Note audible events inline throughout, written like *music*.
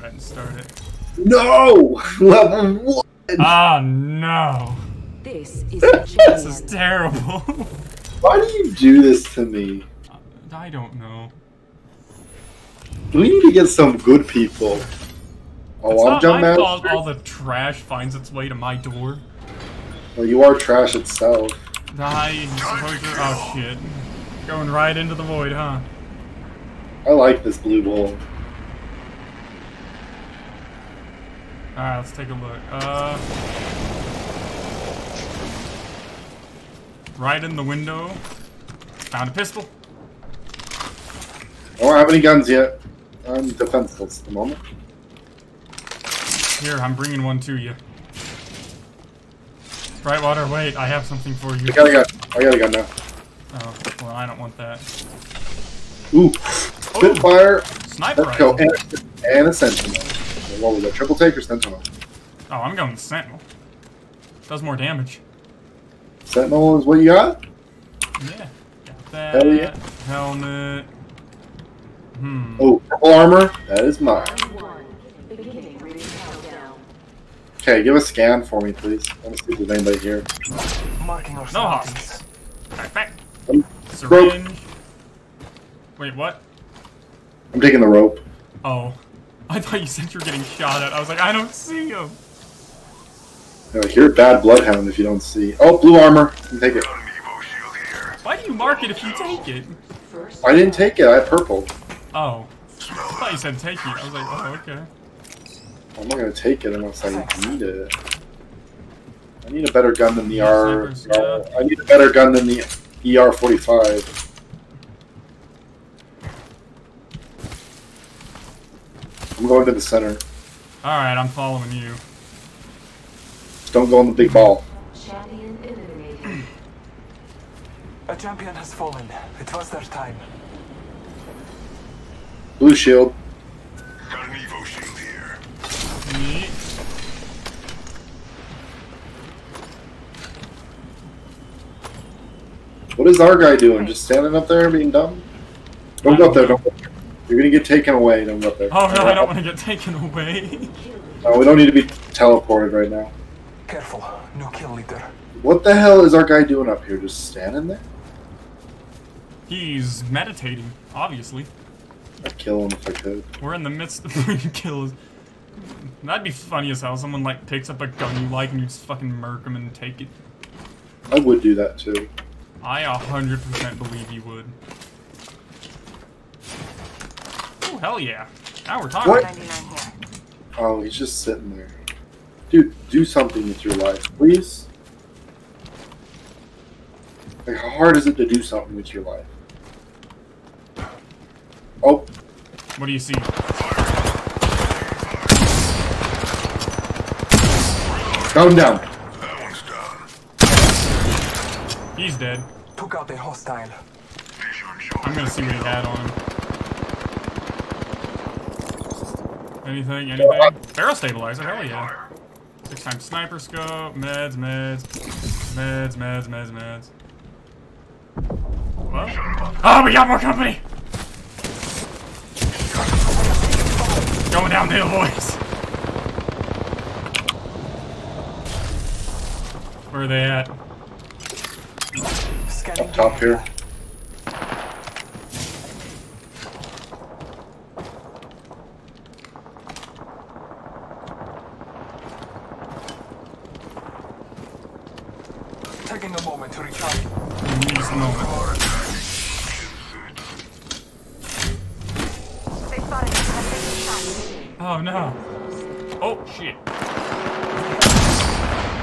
go ahead and start it. No! *laughs* Level one! Oh no! This is *laughs* This is terrible. *laughs* Why do you do this to me? I don't know. We need to get some good people. Oh, It's I'm not jump my master. fault all the trash finds its way to my door. Well, you are trash itself. Die, oh shit. Going right into the void, huh? I like this blue hole. Alright, let's take a look. Uh. Right in the window. Found a pistol. I don't have any guns yet. I'm defenseless at the moment. Here, I'm bringing one to you. Brightwater, wait, I have something for you. I got a gun. I got a gun now. Oh, well, I don't want that. Ooh. Spitfire. Sniper Let's go. rifle. And, and a sentinel. What was that? Triple take or sentinel? Oh, I'm going Sentinel. Does more damage. Sentinel is what you got? Yeah. Got that. Hell yeah. Helmet. Hmm. Oh, armor. That is mine. One. Beginning ring countdown. Okay, give a scan for me, please. I want to see if there's anybody here. Marking our No surroundings. hostiles. Back, back. Um, Syringe. Wait, what? I'm taking the rope. Oh. I thought you said you were getting shot at. I was like, I don't see him. Uh, you're a bad bloodhound if you don't see. Oh, blue armor. You take it. Why do you mark it if you take it? First. I didn't take it. I had purple. Oh. I thought you said take it. I was like, oh, okay. I'm not gonna take it unless I need it. I need a better gun than the R. I need a better gun than the RE-45. Going to the center. Alright, I'm following you. Don't go on the big ball. Champion eliminated. A champion has fallen. It was their time. Blue shield. Got an Evo shield here. Neat. What is our guy doing? Just standing up there being dumb? Don't go up there. Don't. Go up there. You're gonna get taken away. Don't go up there. Oh no, I don't want to get taken away. *laughs* No, we don't need to be teleported right now. Careful. No kill leader. What the hell is our guy doing up here? Just standing there? He's meditating, obviously. I'd kill him if I could. We're in the midst of *laughs* kills. That'd be funny as hell. Someone like picks up a gun you like and you just fucking murk him and take it. I would do that too. I a hundred percent believe you would. Oh hell yeah! Now we're talking. What? Oh, he's just sitting there. Dude, do something with your life, please. Like, how hard is it to do something with your life? Oh, What do you see? got him down. That one's done. He's dead. Took out a hostile. I'm gonna see what he had on him. Anything? Anything? Barrel stabilizer. Hell yeah. Six times sniper scope. Meds. Meds. Meds. Meds. Meds. Meds. Well. Oh, we got more company. Going downhill, boys. Where are they at? The Top here. Taking a moment to recharge. Just a moment. Oh no. Oh shit.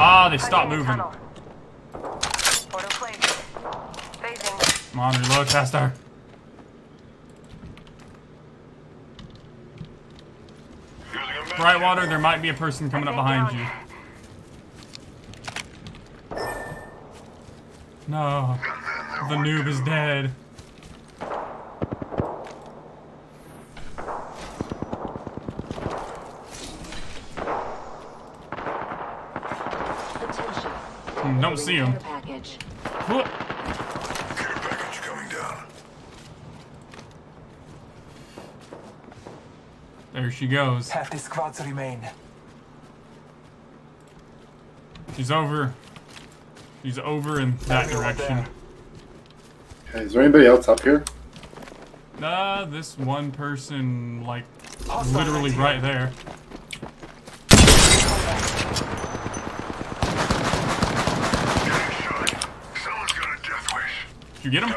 Ah, they stopped moving. Come on, reload faster. Using a med Brightwater, there might be a person coming up behind you. No. The noob is dead. Attention. Don't see him. Package. Whoop. care package coming down. There she goes. Half the squads remain. She's over. She's over in that direction. Okay, is there anybody else up here? Uh, this one person, like, Hostiles literally right right there. Getting shot. Someone's got a death wish. Did you get him?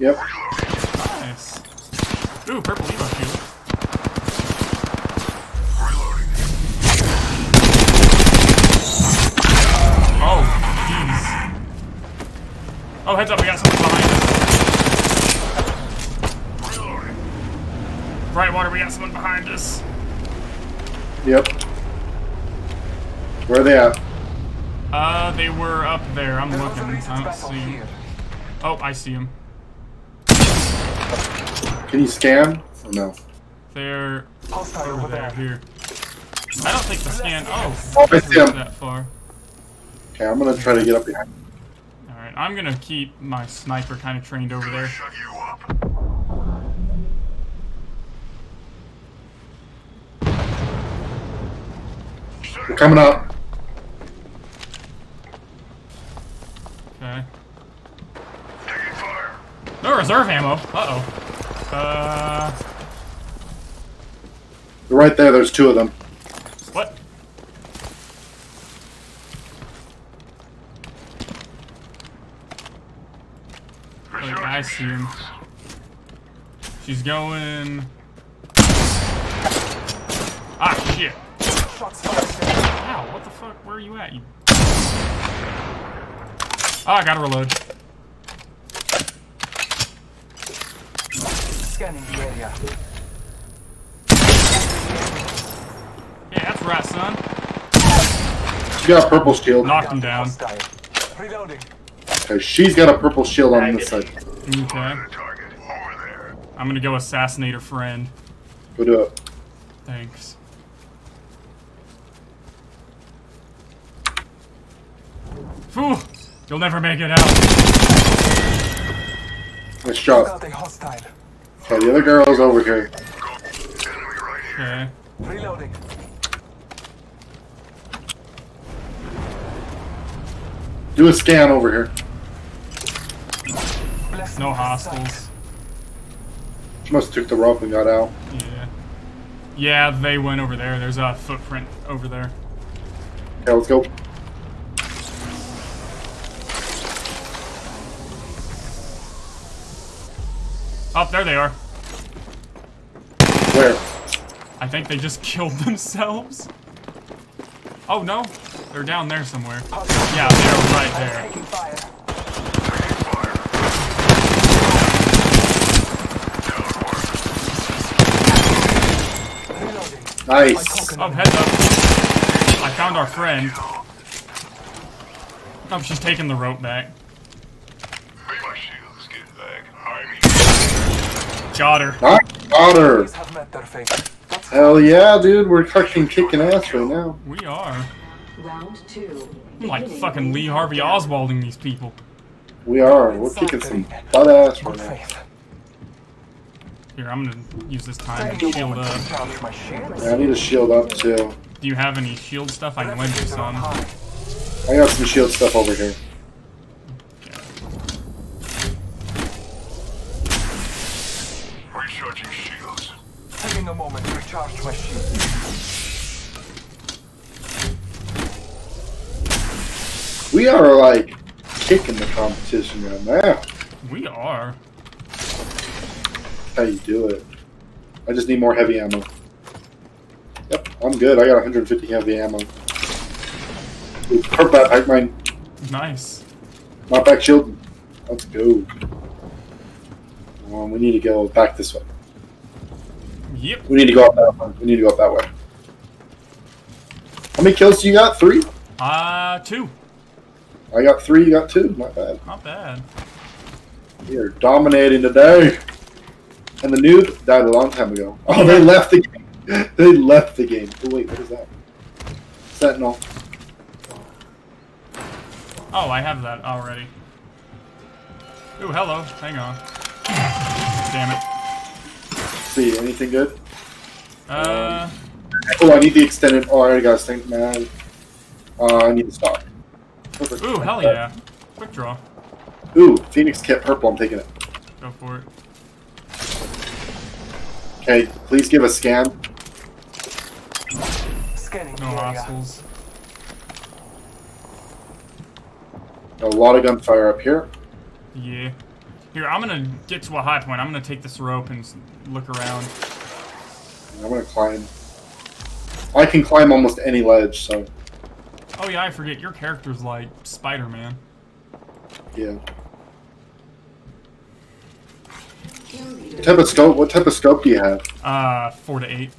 Yep. Nice. Ooh, purple Evo shield. Oh, heads up, we got someone behind us. Reloading. Brightwater, we got someone behind us. Yep. Where are they at? Uh, they were up there. I'm There looking. I don't see him. here. Oh, I see him. Can you scan? Or no? They're Hostile over over there, there. here. I don't think the scan. Oh, Oh, I see not him. that far. Okay, I'm gonna try to get up behind. All right, I'm gonna keep my sniper kind of trained over there. Shut you up. They're coming up. Okay. Taking fire. No reserve ammo. Uh oh. Uh, right there. There's two of them. what? Wait, I see him. She's going. Ah, shit. Ow, what the fuck? Where are you at? You. Oh, I gotta reload. Scanning the area. Yeah, that's right, son. She got a purple shield. Knocked him down. Hostile. Reloading. Okay, she's got a purple shield on this side. Okay. The target. Over there. I'm gonna go assassinate a friend. Go do it. Thanks. Phew! You'll never make it out. Nice shot. Got a. Okay, the other girl's over here. Go. Here. Okay. Reloading. Do a scan over here. Bless No hostiles. She must have took the rope and got out. Yeah. Yeah, they went over there. There's a footprint over there. Okay, let's go. Oh, there they are. Where? I think they just *laughs* killed themselves. Oh no, they're down there somewhere. Yeah, they're right there. Taking fire. Taking fire. Reloading. Nice. Oh, heads up. I found our friend. Oh, she's taking the rope back. Be my shield. Let's get back. I Got her. Nice. Got her. These have met their fate. That's Hell yeah, dude. We're fucking kicking ass right now. We are. Round two. I'm like fucking Lee Harvey. Oswalding these people. We are. We're kicking some butt ass right now. Faith. Here, I'm gonna use this time to shield up. recharge my shield. Yeah, I need a shield up too. Do you have any shield stuff? I can lend you Refugees are on some. I got some shield stuff over here. Recharging shields. Taking a moment to recharge my shield. We are like kicking the competition right now. We are. How you do it. I just need more heavy ammo. Yep, I'm good. I got 150 heavy ammo. Ooh, that mine. Nice. Not back shield. Let's go. Um, we need to go back this way. Yep. We need to go up that way. We need to go up that way. How many kills do you got? Three? Uh, two. I got three. You got two. Not bad. Not bad. We are dominating today. And the noob died a long time ago. Oh, they left the game. *laughs* They left the game. Oh, wait, what is that? Sentinel. Oh, I have that already. Ooh, hello. Hang on. *coughs* Damn it. see, anything good? Uh, Oh, I need the extended. Oh, I already got a stink man. Uh, I need the stock. Perfect. ooh, hell yeah. Quick draw. Ooh, Phoenix kit purple. I'm taking it. Go for it. Okay, please give a scan. Scanning No hostiles. A lot of gunfire up here. Yeah. Here, I'm gonna get to a high point. I'm gonna take this rope and look around. I'm gonna climb. I can climb almost any ledge, so Oh yeah, I forget. Your character's like Spider-Man. yeah. Kill leader. What type of scope? What type of scope do you have? Uh, four to eight.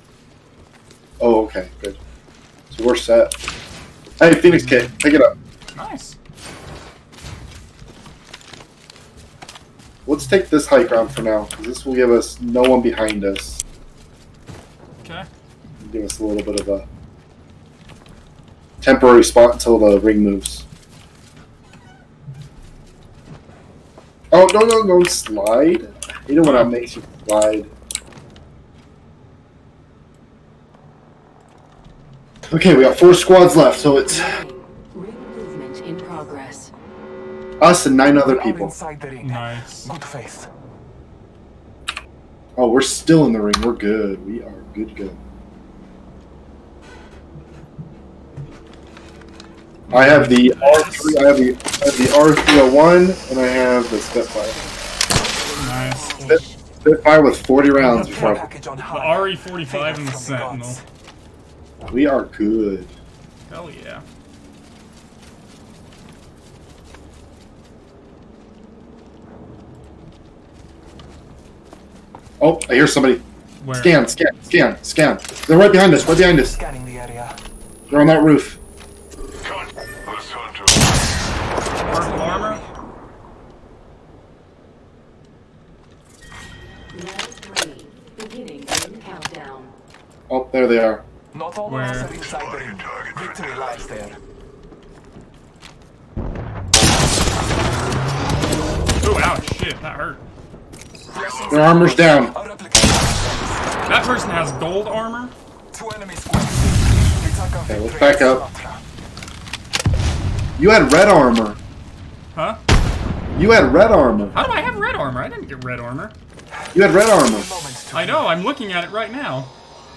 Oh, okay, good. So we're set. Hey, Phoenix kit, pick it up. Nice. Let's take this high ground for now, because this will give us no one behind us. Okay. Give us a little bit of a temporary spot until the ring moves. Oh no no no slide! You know when that makes you slide. Okay, we got four squads left, so it's Ring movement in progress. us and nine other people. inside the ring. Nice. Good faith. Oh, we're still in the ring. We're good. We are good. Good. I have the R three. I have the I have the R three hundred one, and I have the step Spitfire. Nice. Spit, Spitfire with forty rounds before. I- package on The high. RE-45 and the Sentinel. gods. We are good. Hell yeah. Oh, I hear somebody. Where? Scan, scan, scan, scan. They're right behind us. Right behind us. Scanning the area. They're on that roof. There they are. Not all Where? of us are inside the ring. Victory lies there. Ooh, ouch, shit, that hurt. Their armor's down. That person has gold armor? Two enemy squads. Okay, let's back up. You had red armor. Huh? You had red armor. How do I have red armor? I didn't get red armor. You had red armor. I know, I'm looking at it right now.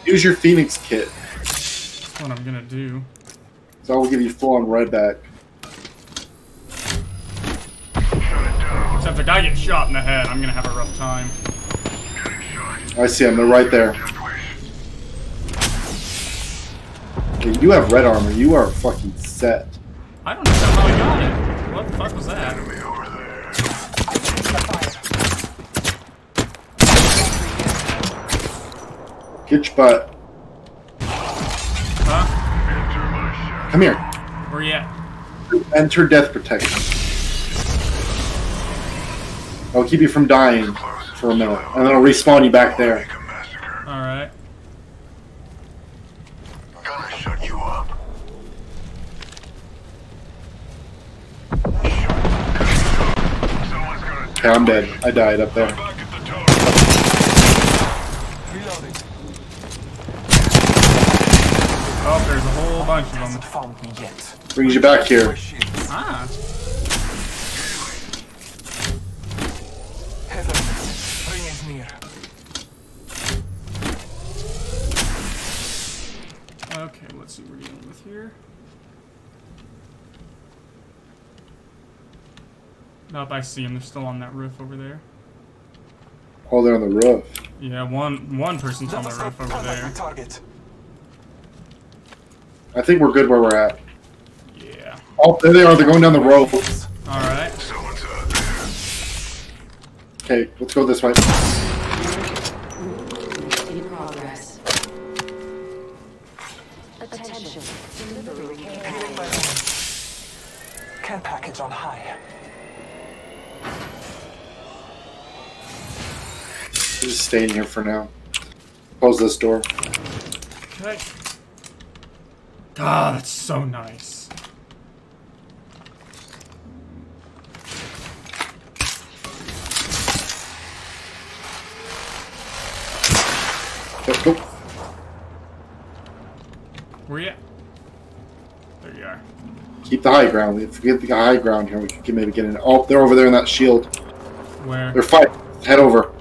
Use your Phoenix kit. That's what I'm gonna do. So I will give you full on red back. Except if I get shot in the head, I'm gonna have a rough time. I see them. They're right there. Okay, you have red armor. You are fucking set. I don't know how I got it. What the fuck was that? Get your butt. Huh? Come here. Where you at? Enter death protection. I'll keep you from dying for a minute, and then I'll respawn you back there. Make a massacre. Alright. Gonna shut you up. Okay, I'm dead. I died up there. back at the tower. Reloading. Oh, there's a whole bunch of them. found me yet. Brings you back here. Ah. Heaven. Ring is near. Okay, let's see what we're dealing with here. Nope, I see them. They're still on that roof over there. Oh, they're on the roof. Yeah, one one person's on the roof over there. target. I think we're good where we're at. Yeah. Oh, there they are. They're going down the road. Alright. Someone's out there. Okay, let's go this way. In progress. Attention. Delivering care package. wounds. Care package on high. We're just staying here for now. Close this door. Okay. Ah, that's so nice. Go. Where you at? There you are. Keep the high ground. If we get the high ground here, we can maybe get in. Oh, they're over there in that shield. Where? They're fighting. Head over.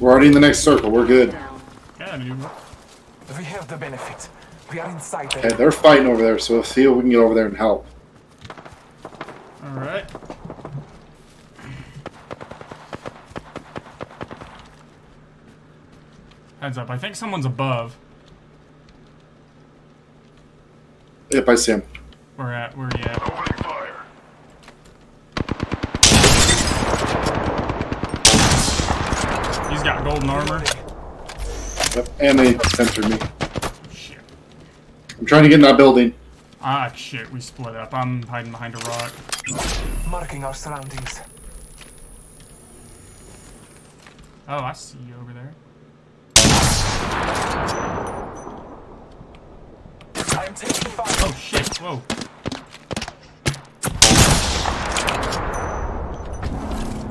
We're already in the next circle. We're good. Yeah, dude. We have the benefit. We are inside Okay, they're fighting over there, so let's see if we can get over there and help. Alright. Heads up, I think someone's above. Yep, I see him. Where at? Where are you at? Opening fire. He's got golden armor. Yep, and they censored me. Shit. I'm trying to get in that building. Ah, shit, we split up. I'm hiding behind a rock. Marking our surroundings. Oh, I see you over there. I am taking fire. Oh, shit, whoa.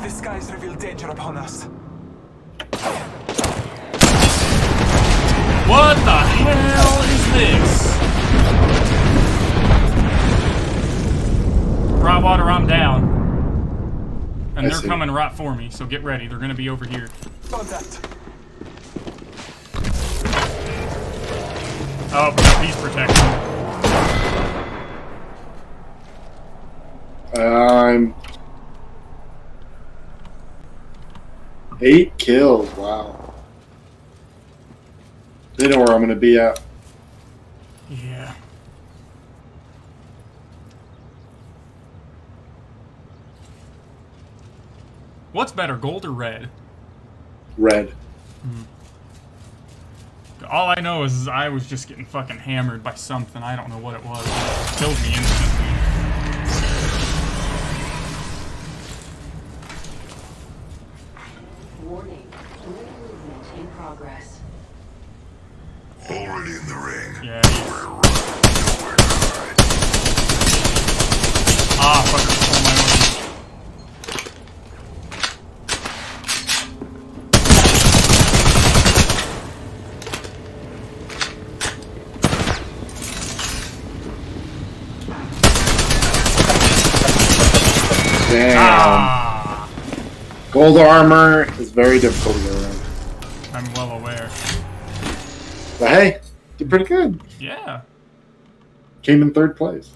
The skies reveal danger upon us. What the hell is this? Brightwater, I'm down. And I they're see. coming right for me, so get ready. They're gonna be over here. Contact. Oh, got protection. I'm eight kills. Wow. They know where I'm gonna be at. Yeah. What's better, gold or red? Red. Hmm. All I know is I was just getting fucking hammered by something. I don't know what it was. It killed me instantly. Warning. Fluid movement in progress. Already in the ring. Yeah. he's- Ah, fucker stole my armor. Damn. Ah! Gold armor is very difficult to get around. I'm well aware. But hey, did pretty good. Yeah. Came in third place.